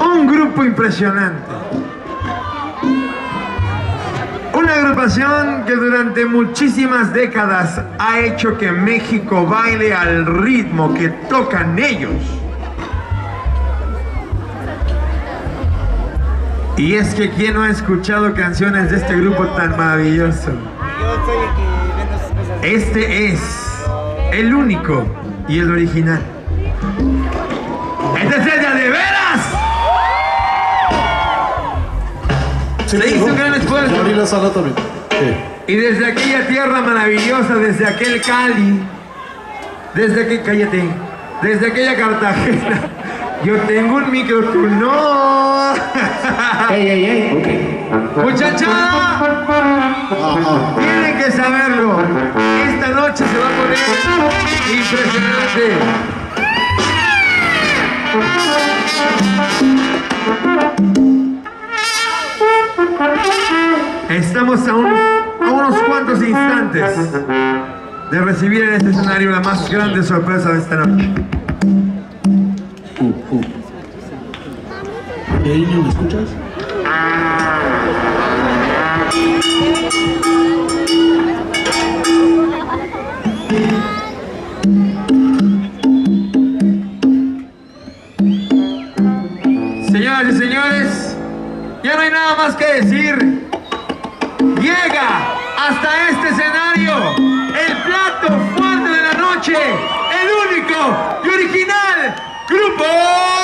Un grupo impresionante. Una agrupación que durante muchísimas décadas ha hecho que México baile al ritmo que tocan ellos. Y es que ¿quién no ha escuchado canciones de este grupo tan maravilloso? Este es el único y el original. Este es el de, veras. Sí, Se hizo un gran esfuerzo. Abrí la sala también. Sí. Y desde aquella tierra maravillosa, desde aquel Cali, desde aquel, cállate, desde aquella Cartagena, yo tengo un micro, tú no. Ey, ey, ey. Muchacha, Ajá. tienen que saberlo. Esta noche se va a poner impresionante. Estamos a, un- a unos cuantos instantes de recibir en este escenario la más grande sorpresa de esta noche. ¿me escuchas? Señoras y señores, ya no hay nada más que decir. Llega hasta este escenario el plato fuerte de la noche, el único y original Grupo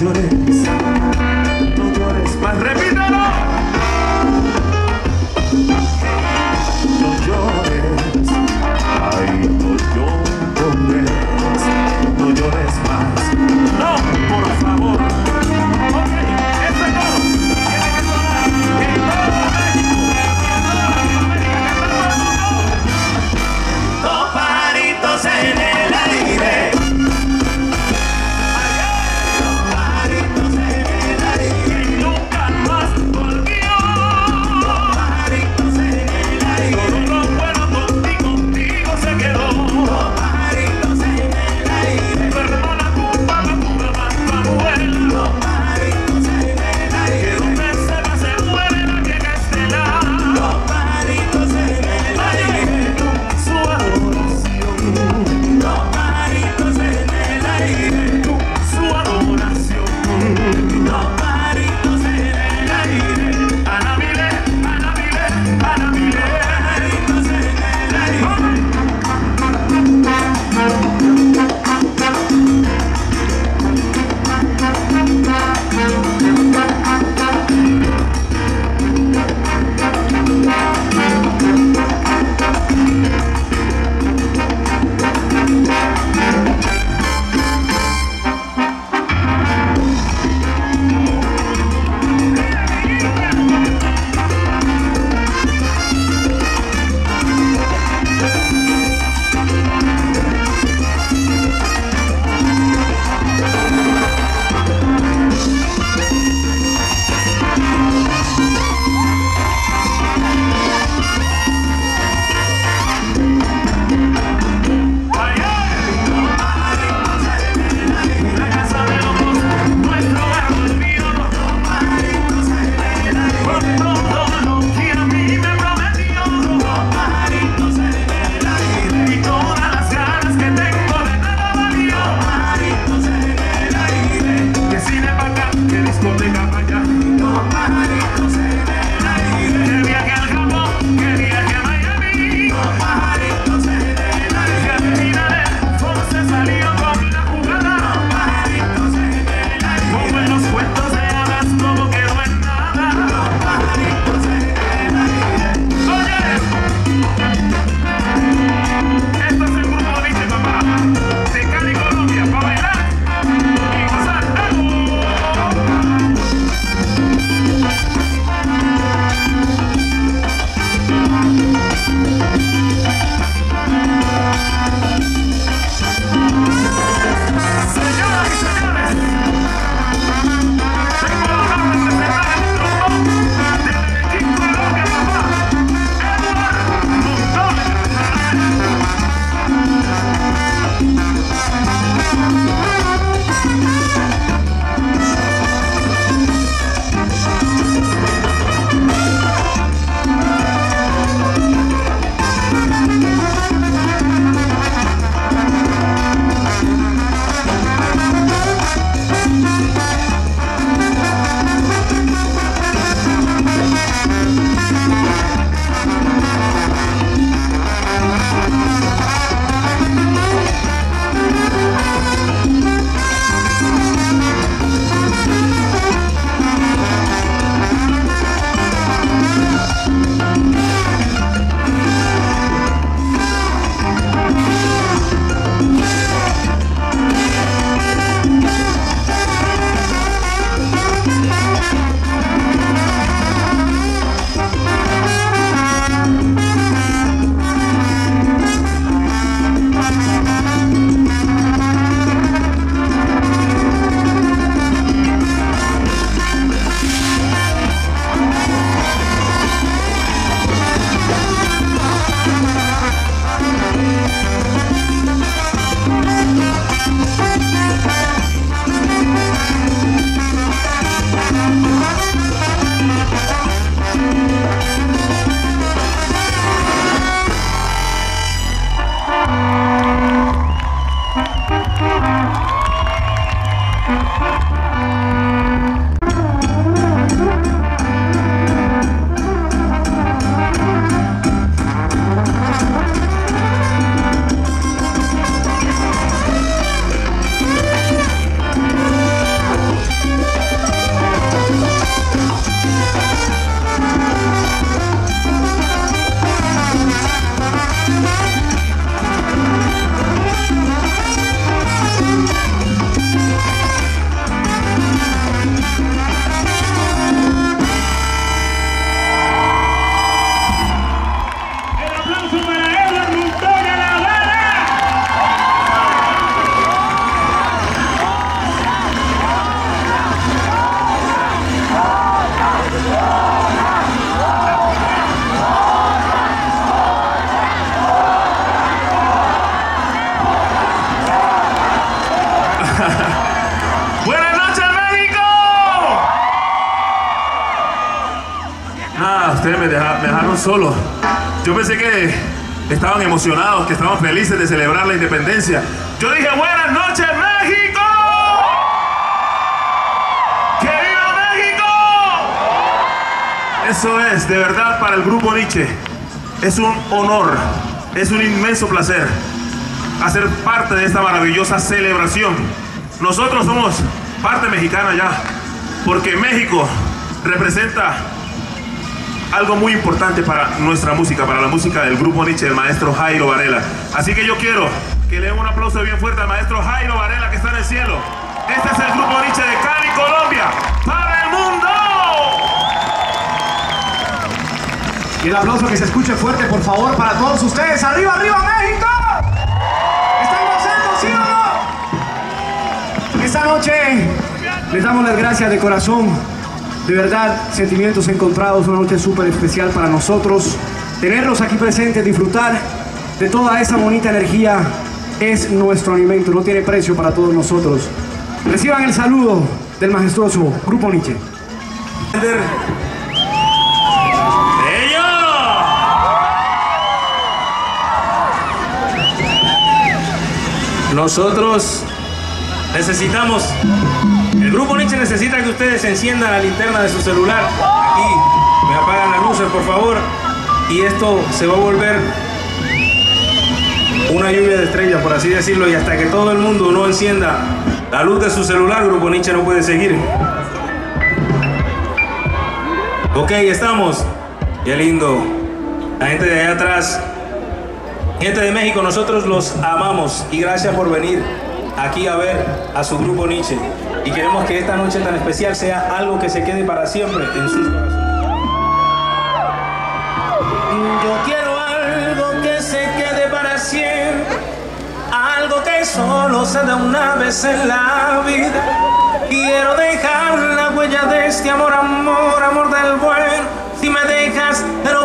llores emocionados, que estaban felices de celebrar la independencia. Yo dije buenas noches, México. ¡Que viva México! Eso es, de verdad, para el grupo Nietzsche. Es un honor, es un inmenso placer hacer parte de esta maravillosa celebración. Nosotros somos parte mexicana ya, porque México representa algo muy importante para nuestra música, para la música del grupo Nietzsche, el maestro Jairo Varela. Así que yo quiero que le den un aplauso bien fuerte al maestro Jairo Varela que está en el cielo. Este es el grupo Nietzsche de Cali, Colombia, para el mundo. Y el aplauso que se escuche fuerte, por favor, para todos ustedes. ¡Arriba, arriba, México! ¿Están gozando, sí o no? Esta noche les damos las gracias de corazón. De verdad, sentimientos encontrados, una noche súper especial para nosotros. Tenerlos aquí presentes, disfrutar de toda esa bonita energía es nuestro alimento, no tiene precio para todos nosotros. Reciban el saludo del majestuoso Grupo Nietzsche. Nosotros necesitamos El grupo Nietzsche necesita que ustedes enciendan la linterna de su celular. Aquí, me apagan las luces, por favor. Y esto se va a volver una lluvia de estrellas, por así decirlo. Y hasta que todo el mundo no encienda la luz de su celular, Grupo Nietzsche no puede seguir. Ok, estamos. Qué lindo. La gente de allá atrás. Gente de México, nosotros los amamos y gracias por venir aquí a ver a su grupo Nietzsche y queremos que esta noche tan especial sea algo que se quede para siempre en sus corazones. Yo quiero algo que se quede para siempre, algo que solo se da una vez en la vida. Quiero dejar la huella de este amor, amor, amor del bueno. Si me dejas, pero